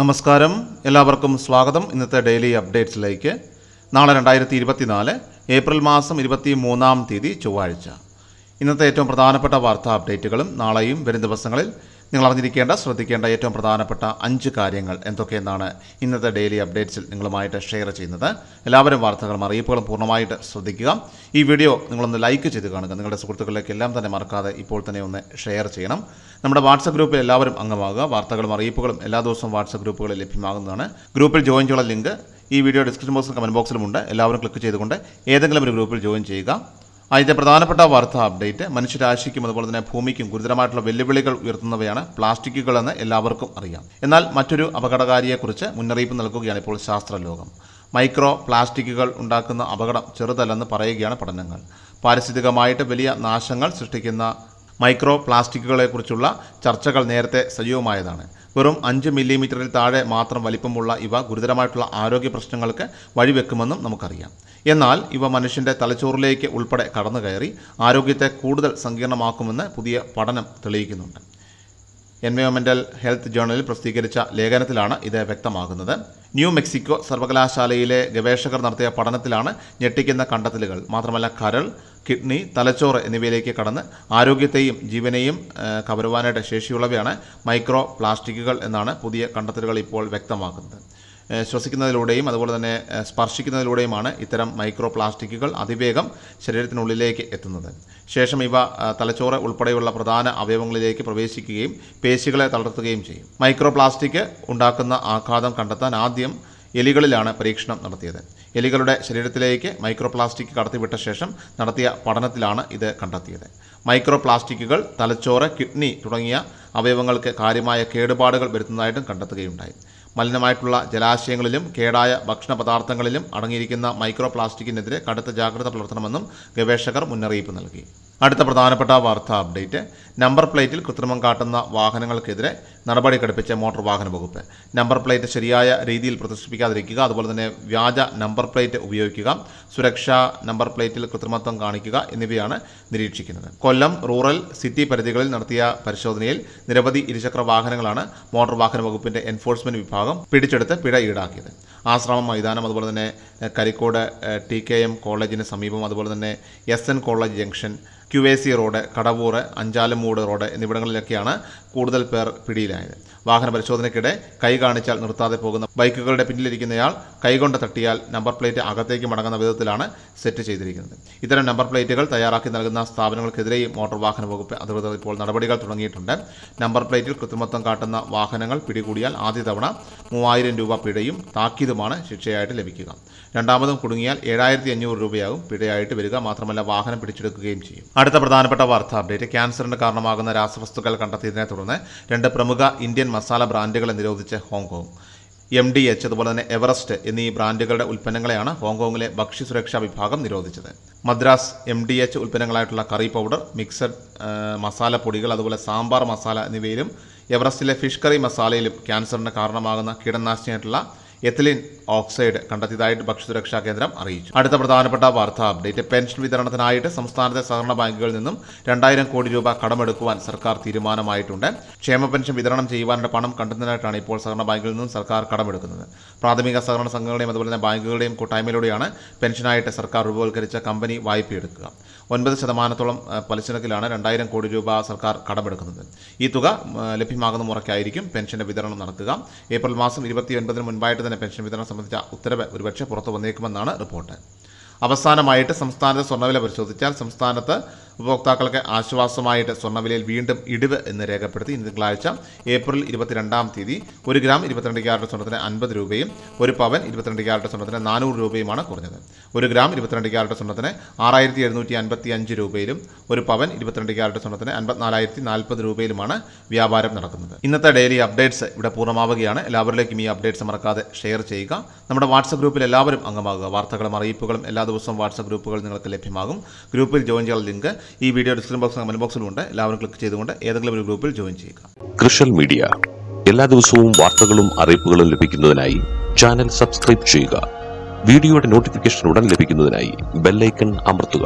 നമസ്കാരം. എല്ലാവർക്കും സ്വാഗതം. ഇന്നത്തെ ഡെയിലി അപ്ഡേറ്റ്സിലേക്ക്. നാളെ രണ്ടായിരത്തി ഇരുപത്തിനാല് ഏപ്രിൽ മാസം ഇരുപത്തി മൂന്നാം തീയതി ചൊവ്വാഴ്ച. ഇന്നത്തെ ഏറ്റവും പ്രധാനപ്പെട്ട വാർത്താ അപ്ഡേറ്റുകളും നാളെയും വരും ദിവസങ്ങളിൽ നിങ്ങൾ അറിഞ്ഞിരിക്കേണ്ട ശ്രദ്ധിക്കേണ്ട ഏറ്റവും പ്രധാനപ്പെട്ട അഞ്ച് കാര്യങ്ങൾ എന്തൊക്കെയെന്നാണ് ഇന്നത്തെ ഡെയിലി അപ്ഡേറ്റ്സിൽ നിങ്ങളുമായിട്ട് ഷെയർ ചെയ്യുന്നത്. എല്ലാവരും വാർത്തകളും അറിയിപ്പുകളും പൂർണമായിട്ട് ശ്രദ്ധിക്കുക. ഈ വീഡിയോ നിങ്ങളൊന്ന് ലൈക്ക് ചെയ്ത് കാണുക. നിങ്ങളുടെ സുഹൃത്തുക്കളിലേക്ക് എല്ലാം തന്നെ മറക്കാതെ ഇപ്പോൾ തന്നെ ഒന്ന് ഷെയർ ചെയ്യണം. നമ്മുടെ വാട്സപ്പ് ഗ്രൂപ്പിൽ എല്ലാവരും അംഗമാകുക. വാർത്തകളും അറിയിപ്പുകളും എല്ലാ ദിവസവും വാട്സപ്പ് ഗ്രൂപ്പുകളിൽ ലഭ്യമാകുന്നതാണ്. ഗ്രൂപ്പിൽ ജോയിൻ ചെയ്യാനുള്ള ലിങ്ക് ഈ വീഡിയോ ഡിസ്ക്രിപ്ഷൻ ബോക്സിലും കമന്റ് ബോക്സിലുമുണ്ട്. എല്ലാവരും ക്ലിക്ക് ചെയ്തുകൊണ്ട് ഏതെങ്കിലും ഒരു ഗ്രൂപ്പിൽ ജോയിൻ ചെയ്യുക. അതിന്റെ പ്രധാനപ്പെട്ട വാർത്താ അപ്ഡേറ്റ്. മനുഷ്യരാശിക്കും അതുപോലെ തന്നെ ഭൂമിക്കും ഗുരുതരമായിട്ടുള്ള വെല്ലുവിളികൾ ഉയർത്തുന്നവയാണ് പ്ലാസ്റ്റിക്കുകൾ എന്ന് എല്ലാവർക്കും അറിയാം. എന്നാൽ മറ്റൊരു അപകടകാരിയെക്കുറിച്ച് മുന്നറിയിപ്പ് നൽകുകയാണ് ഇപ്പോൾ ശാസ്ത്രലോകം. മൈക്രോ പ്ലാസ്റ്റിക്കുകൾ ഉണ്ടാക്കുന്ന അപകടം ചെറുതല്ലെന്ന് പറയുകയാണ് പഠനങ്ങൾ. പാരിസ്ഥിതികമായിട്ട് വലിയ നാശങ്ങൾ സൃഷ്ടിക്കുന്ന മൈക്രോ പ്ലാസ്റ്റിക്കുകളെക്കുറിച്ചുള്ള ചർച്ചകൾ നേരത്തെ സജീവമായതാണ്. വെറും അഞ്ച് മില്ലിമീറ്ററിൽ താഴെ മാത്രം വലിപ്പമുള്ള ഇവ ഗുരുതരമായിട്ടുള്ള ആരോഗ്യ പ്രശ്നങ്ങൾക്ക് വഴിവെക്കുമെന്നും നമുക്കറിയാം. എന്നാൽ ഇവ മനുഷ്യന്റെ തലച്ചോറിലേക്ക് ഉൾപ്പെടെ കടന്നു കയറി ആരോഗ്യത്തെ കൂടുതൽ സങ്കീർണമാക്കുമെന്ന് പുതിയ പഠനം തെളിയിക്കുന്നുണ്ട്. എൻവയോമെന്റൽ ഹെൽത്ത് ജേണലിൽ പ്രസിദ്ധീകരിച്ച ലേഖനത്തിലാണ് ഇത് വ്യക്തമാകുന്നത്. ന്യൂ മെക്സിക്കോ സർവകലാശാലയിലെ ഗവേഷകർ നടത്തിയ പഠനത്തിലാണ് ഞെട്ടിക്കുന്ന കണ്ടെത്തലുകൾ. മാത്രമല്ല കരൾ കിഡ്നി തലച്ചോറ് എന്നിവയിലേക്ക് കടന്ന് ആരോഗ്യത്തെയും ജീവനെയും കവരുവാനായിട്ട് ശേഷിയുള്ളവയാണ് മൈക്രോ പ്ലാസ്റ്റിക്കുകൾ എന്നാണ് പുതിയ കണ്ടെത്തലുകൾ ഇപ്പോൾ വ്യക്തമാക്കുന്നത്. ശ്വസിക്കുന്നതിലൂടെയും അതുപോലെ തന്നെ സ്പർശിക്കുന്നതിലൂടെയുമാണ് ഇത്തരം മൈക്രോ പ്ലാസ്റ്റിക്കുകൾ അതിവേഗം ശരീരത്തിനുള്ളിലേക്ക് എത്തുന്നത്. ശേഷം ഇവ തലച്ചോറ് ഉൾപ്പെടെയുള്ള പ്രധാന അവയവങ്ങളിലേക്ക് പ്രവേശിക്കുകയും പേശികളെ തളർത്തുകയും ചെയ്യും. മൈക്രോ പ്ലാസ്റ്റിക് ഉണ്ടാക്കുന്ന ആഘാതം കണ്ടെത്താൻ ആദ്യം എലികളിലാണ് പരീക്ഷണം നടത്തിയത്. എലികളുടെ ശരീരത്തിലേക്ക് മൈക്രോ പ്ലാസ്റ്റിക് കടത്തിവിട്ട ശേഷം നടത്തിയ പഠനത്തിലാണ് ഇത് കണ്ടെത്തിയത്. മൈക്രോ പ്ലാസ്റ്റിക്കുകൾ തലച്ചോറ് കിഡ്നി തുടങ്ങിയ അവയവങ്ങൾക്ക് കാര്യമായ കേടുപാടുകൾ വരുത്തുന്നതായിട്ടും കണ്ടെത്തുകയുണ്ടായി. മലിനമായിട്ടുള്ള ജലാശയങ്ങളിലും കേടായ ഭക്ഷണ പദാർത്ഥങ്ങളിലും അടങ്ങിയിരിക്കുന്ന മൈക്രോ പ്ലാസ്റ്റിക്കിനെതിരെ കടുത്ത ജാഗ്രത പുലർത്തണമെന്നും ഗവേഷകർ മുന്നറിയിപ്പ് നൽകി. അടുത്ത പ്രധാനപ്പെട്ട വാർത്താ അപ്ഡേറ്റ്. നമ്പർ പ്ലേറ്റിൽ കൃത്രിമം കാട്ടുന്ന വാഹനങ്ങൾക്കെതിരെ നടപടി ഘടിപ്പിച്ച മോട്ടോർ വാഹന വകുപ്പ്. നമ്പർ പ്ലേറ്റ് ശരിയായ രീതിയിൽ പ്രദർശിപ്പിക്കാതിരിക്കുക അതുപോലെ തന്നെ വ്യാജ നമ്പർ പ്ലേറ്റ് ഉപയോഗിക്കുക സുരക്ഷാ നമ്പർ പ്ലേറ്റിൽ കൃത്രിമത്വം കാണിക്കുക എന്നിവയാണ് നിരീക്ഷിക്കുന്നത്. കൊല്ലം റൂറൽ സിറ്റി പരിധികളിൽ നടത്തിയ പരിശോധനയിൽ നിരവധി ഇരുചക്ര വാഹനങ്ങളാണ് മോട്ടോർ വാഹന വകുപ്പിന്റെ എൻഫോഴ്സ്മെന്റ് വിഭാഗം പിടിച്ചെടുത്ത് പിഴ ഈടാക്കിയത്. ആശ്രമം മൈതാനം അതുപോലെ തന്നെ കരിക്കോട് ടി കെ എം കോളേജിന് സമീപം അതുപോലെ തന്നെ S N college junction Q A C road Kadavoor Anchalumoodu road എന്നിവിടങ്ങളിലൊക്കെയാണ് കൂടുതൽ പേർ പിടിയിലായത്. വാഹന പരിശോധനയ്ക്കിടെ കൈ കാണിച്ചാൽ നിർത്താതെ പോകുന്ന ബൈക്കുകളുടെ പിന്നിലിരിക്കുന്നയാൾ കൈകൊണ്ട് തട്ടിയാൽ നമ്പർ പ്ലേറ്റ് അകത്തേക്ക് മടങ്ങുന്ന വിധത്തിലാണ് സെറ്റ് ചെയ്തിരിക്കുന്നത്. ഇത്തരം നമ്പർ പ്ലേറ്റുകൾ തയ്യാറാക്കി നൽകുന്ന സ്ഥാപനങ്ങൾക്കെതിരെയും മോട്ടോർ വാഹന വകുപ്പ് അധികൃതർ ഇപ്പോൾ നടപടികൾ തുടങ്ങിയിട്ടുണ്ട്. നമ്പർ പ്ലേറ്റിൽ കൃത്രിമത്വം കാട്ടുന്ന വാഹനങ്ങൾ പിടികൂടിയാൽ ആദ്യ തവണ മൂവായിരം രൂപ പിഴയും താക്കീതുമാണ് ശിക്ഷയായിട്ട് ലഭിക്കുക. രണ്ടാമതും കുടുങ്ങിയാൽ ഏഴായിരത്തി അഞ്ഞൂറ് രൂപയാകും പിഴയായിട്ട് വരിക. മാത്രമല്ല വാഹനം പിടിച്ചെടുക്കുകയും ചെയ്യും. അടുത്ത പ്രധാനപ്പെട്ട വാർത്താ അപ്ഡേറ്റ്. ക്യാൻസറിന് കാരണമാകുന്ന രാസവസ്തുക്കൾ കണ്ടെത്തിയതിനെ തുടർന്ന് രണ്ട് പ്രമുഖ ഇന്ത്യൻ മസാല ബ്രാൻഡുകളെ നിരോധിച്ച് Hong Kong. M D H അതുപോലെ തന്നെ എവറസ്റ്റ് എന്നീ ബ്രാൻഡുകളുടെ ഉൽപ്പന്നങ്ങളെയാണ് ഹോങ്കോങ്ങിലെ ഭക്ഷ്യസുരക്ഷാ വിഭാഗം നിരോധിച്ചത്. മദ്രാസ് എം ഡി എച്ച് ഉൽപ്പന്നങ്ങളായിട്ടുള്ള കറി പൗഡർ മിക്സഡ് മസാല പൊടികൾ അതുപോലെ സാമ്പാർ മസാല എന്നിവയിലും എവറസ്റ്റിലെ ഫിഷ് കറി മസാലയിലും ക്യാൻസറിന് കാരണമാകുന്ന കീടനാശിനിയായിട്ടുള്ള എത്തിലിൻ ഓക്സൈഡ് കണ്ടെത്തിയതായിട്ട് ഭക്ഷ്യസുരക്ഷാ കേന്ദ്രം അറിയിച്ചു. അടുത്ത പ്രധാനപ്പെട്ട വാർത്താ അപ്ഡേറ്റ്. പെൻഷൻ വിതരണത്തിനായിട്ട് സംസ്ഥാനത്തെ സഹകരണ ബാങ്കുകളിൽ നിന്നും രണ്ടായിരം കോടി രൂപ കടമെടുക്കുവാൻ സർക്കാർ തീരുമാനമായിട്ടുണ്ട്. ക്ഷേമ പെൻഷൻ വിതരണം ചെയ്യുവാനുള്ള പണം കണ്ടെത്തുന്നതിനായിട്ടാണ് ഇപ്പോൾ സഹകരണ ബാങ്കുകളിൽ നിന്നും സർക്കാർ കടമെടുക്കുന്നത്. പ്രാഥമിക സഹകരണ സംഘങ്ങളുടെയും അതുപോലെ തന്നെ ബാങ്കുകളുടെയും കൂട്ടായ്മയിലൂടെയാണ് പെൻഷനായിട്ട് സർക്കാർ രൂപവൽക്കരിച്ച കമ്പനി വായ്പയെടുക്കുക ഒൻപത് ശതമാനത്തോളം പലിശ നിരക്കിലാണ് രണ്ടായിരം കോടി രൂപ സർക്കാർ കടമെടുക്കുന്നത്. ഈ തുക ലഭ്യമാകുന്ന മുറയ്ക്കായിരിക്കും പെൻഷന്റെ വിതരണം നടക്കുക. ഏപ്രിൽ മാസം ഇരുപത്തിയൊൻപതിന് മുൻപായിട്ട് തന്നെ പെൻഷൻ വിതരണം സംബന്ധിച്ച ഉത്തരവ് ഒരുപക്ഷെ പുറത്തു വന്നേക്കുമെന്നാണ് റിപ്പോർട്ട്. അവസാനമായിട്ട് സംസ്ഥാനത്തെ സ്വർണവില പരിശോധിച്ചാൽ സംസ്ഥാനത്ത് ഉപഭോക്താക്കൾക്ക് ആശ്വാസമായിട്ട് സ്വർണവിലയിൽ വീണ്ടും ഇടിവ് എന്ന് രേഖപ്പെടുത്തി തിങ്കളാഴ്ച ഏപ്രിൽ ഇരുപത്തിരണ്ടാം തീയതി ഒരു ഗ്രാം ഇരുപത്തിരണ്ട് ക്യാരറ്റ് സ്വർണത്തിന് അൻപത് രൂപയും ഒരു പവൻ ഇരുപത്തിരണ്ട് ക്യാരറ്റ് സ്വർണത്തിന് നാനൂറ് രൂപയുമാണ് കുറഞ്ഞത്. ഒരു ഗ്രാം ഇരുപത്തിരണ്ട് ക്യാരറ്റ് സ്വർണത്തിന് ആറായിരത്തി എഴുന്നൂറ്റി അൻപത്തി അഞ്ച് രൂപയിലും ഒരു പവൻ ഇരുപത്തിരണ്ട് ക്യാരറ്റ് സ്വർണത്തിന് അൻപത്തിനാലായിരത്തി നാൽപ്പത് രൂപയിലുമാണ് വ്യാപാരം നടക്കുന്നത്. ഇന്നത്തെ ഡെയിലി അപ്ഡേറ്റ്സ് ഇവിടെ പൂർണമാവുകയാണ്. എല്ലാവരിലേക്കും ഈ അപ്ഡേറ്റ്സ് മറക്കാതെ ഷെയർ ചെയ്യുക. നമ്മുടെ വാട്സപ്പ് ഗ്രൂപ്പിൽ എല്ലാവരും അംഗമാകുക. വാർത്തകളും അറിയിപ്പുകളും എല്ലാ ദിവസവും വാട്സപ്പ് ഗ്രൂപ്പുകൾ നിങ്ങൾക്ക് ലഭ്യമാകും. ഗ്രൂപ്പിൽ ജോയിൻ ചെയ്യാനുള്ള ലിങ്ക് ഈ വീഡിയോ ഡിസ്ക്രിപ്ഷൻ ബോക്സ് കമന്റ് ബോക്സിലുണ്ട് എല്ലാവരും ക്ലിക്ക് ചെയ്തുകൊണ്ട് ഏതെങ്കിലും ഒരു ഗ്രൂപ്പിൽ ജോയിൻ ചെയ്യുക. കൃഷൽ മീഡിയ. എല്ലാ ദിവസവും വാർത്തകളും അറിയിപ്പുകളും ലഭിക്കുന്നതിനായി ചാനൽ സബ്സ്ക്രൈബ് ചെയ്യുക. വീഡിയോയുടെ നോട്ടിഫിക്കേഷൻ ഉടൻ ലഭിക്കുന്നതിനായി ബെല്ലൈക്കൺ അമർത്തുക.